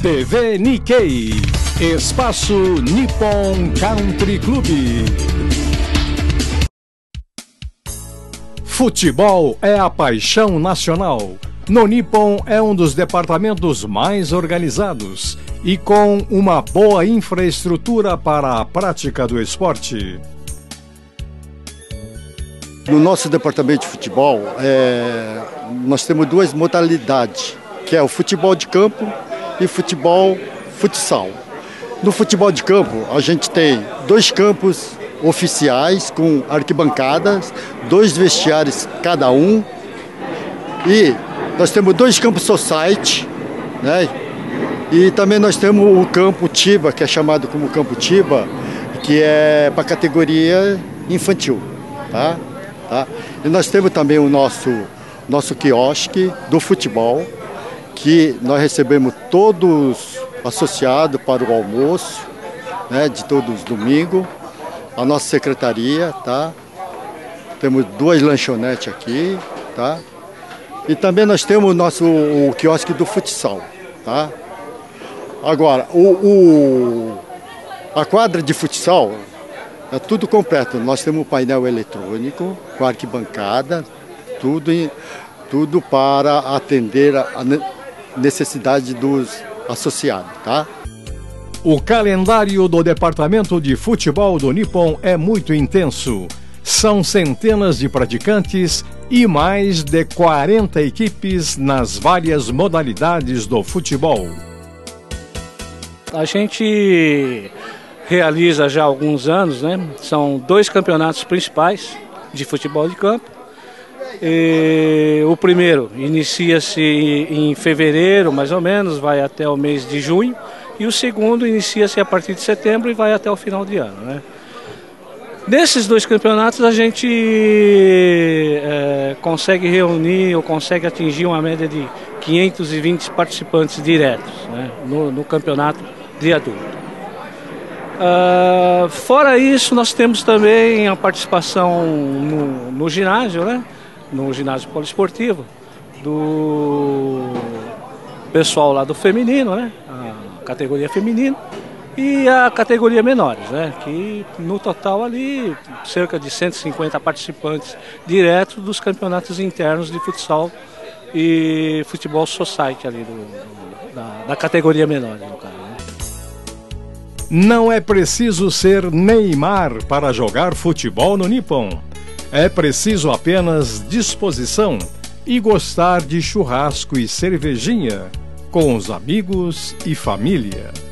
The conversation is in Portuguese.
TV Nikkei. Espaço Nippon Country Club. Futebol é a paixão nacional. No Nippon é um dos departamentos mais organizados e com uma boa infraestrutura para a prática do esporte. No nosso departamento de futebol, é, nós temos duas modalidades, que é o futebol de campo e futebol futsal. No futebol de campo, a gente tem dois campos oficiais com arquibancadas, dois vestiários cada um. E nós temos dois campos society, né? E também nós temos o campo Tiba, que é chamado como campo Tiba, que é para categoria infantil, tá? tá? E nós temos também o nosso nosso quiosque do futebol, que nós recebemos todos associados para o almoço, né, de todos os domingos. A nossa secretaria, tá? Temos duas lanchonetes aqui, tá? E também nós temos o nosso o quiosque do futsal, tá? Agora, o, o, a quadra de futsal é tudo completo. Nós temos um painel eletrônico com arquibancada, tudo, tudo para atender a necessidade dos associados, tá? O calendário do Departamento de Futebol do Nippon é muito intenso. São centenas de praticantes e mais de 40 equipes nas várias modalidades do futebol. A gente realiza já há alguns anos, né? São dois campeonatos principais de futebol de campo e o primeiro inicia-se em fevereiro, mais ou menos, vai até o mês de junho. E o segundo inicia-se a partir de setembro e vai até o final de ano. Né? Nesses dois campeonatos a gente é, consegue reunir ou consegue atingir uma média de 520 participantes diretos né? no, no campeonato de adulto. Uh, fora isso, nós temos também a participação no, no ginásio, né? No ginásio poliesportivo do pessoal lá do feminino, né? A categoria feminina e a categoria menores, né? Que no total ali cerca de 150 participantes diretos dos campeonatos internos de futsal e futebol society ali do, da, da, categoria menor, no caso. Né? Não é preciso ser Neymar para jogar futebol no Nippon. É preciso apenas disposição e gostar de churrasco e cervejinha com os amigos e família.